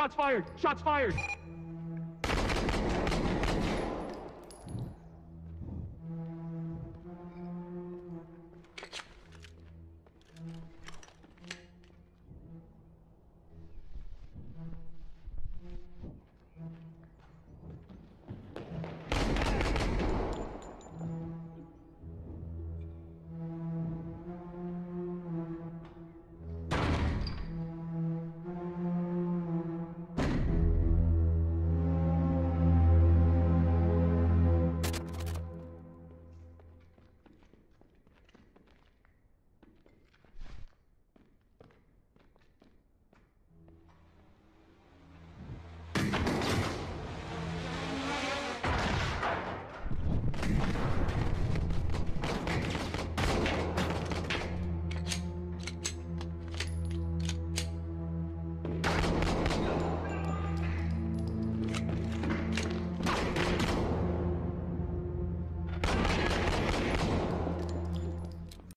Shots fired! Shots fired!